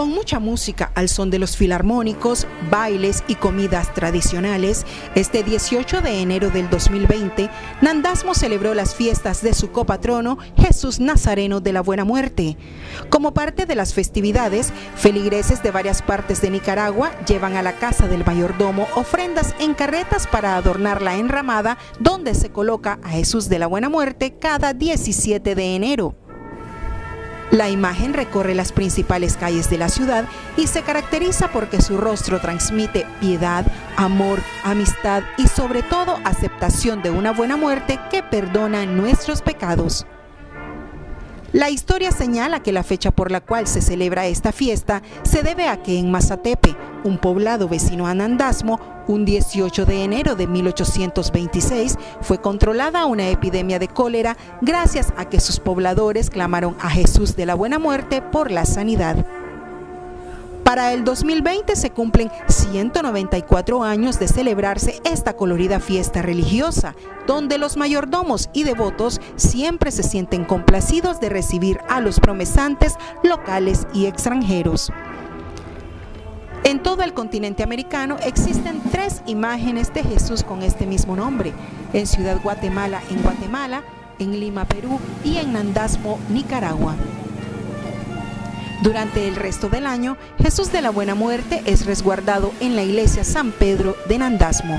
Con mucha música al son de los filarmónicos, bailes y comidas tradicionales, este 18 de enero del 2020, Nandasmo celebró las fiestas de su copatrono Jesús Nazareno de la Buena Muerte. Como parte de las festividades, feligreses de varias partes de Nicaragua llevan a la casa del mayordomo ofrendas en carretas para adornar la enramada donde se coloca a Jesús de la Buena Muerte cada 17 de enero. La imagen recorre las principales calles de la ciudad y se caracteriza porque su rostro transmite piedad, amor, amistad y sobre todo aceptación de una buena muerte que perdona nuestros pecados. La historia señala que la fecha por la cual se celebra esta fiesta se debe a que en Mazatepe, un poblado vecino a Nandasmo, un 18 de enero de 1826 fue controlada una epidemia de cólera gracias a que sus pobladores clamaron a Jesús de la Buena Muerte por la sanidad. Para el 2020 se cumplen 194 años de celebrarse esta colorida fiesta religiosa, donde los mayordomos y devotos siempre se sienten complacidos de recibir a los promesantes locales y extranjeros. En todo el continente americano existen tres imágenes de Jesús con este mismo nombre, en Ciudad Guatemala en Guatemala, en Lima, Perú y en Nandasmo, Nicaragua. Durante el resto del año, Jesús de la Buena Muerte es resguardado en la iglesia San Pedro de Nandasmo.